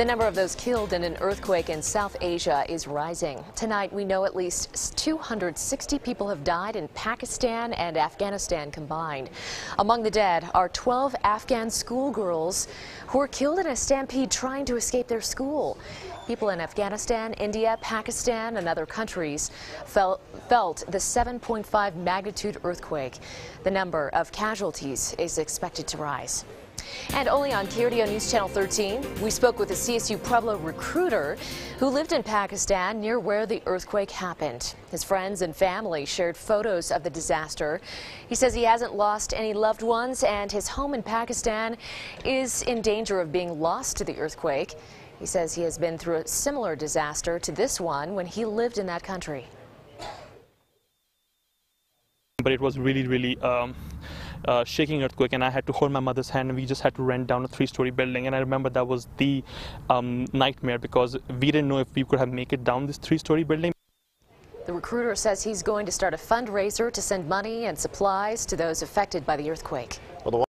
The number of those killed in an earthquake in South Asia is rising. Tonight, we know at least 260 people have died in Pakistan and Afghanistan combined. Among the dead are 12 Afghan schoolgirls who were killed in a stampede trying to escape their school. People in Afghanistan, India, Pakistan, and other countries felt, felt the 7.5 magnitude earthquake. The number of casualties is expected to rise. And only on KRDO News Channel 13, we spoke with a CSU Pueblo recruiter who lived in Pakistan near where the earthquake happened. His friends and family shared photos of the disaster. He says he hasn't lost any loved ones and his home in Pakistan is in danger of being lost to the earthquake. He says he has been through a similar disaster to this one when he lived in that country. But it was really, really um, uh, shaking earthquake, and I had to hold my mother's hand, and we just had to rent down a three-story building. And I remember that was the um, nightmare because we didn't know if we could have make it down this three-story building. The recruiter says he's going to start a fundraiser to send money and supplies to those affected by the earthquake.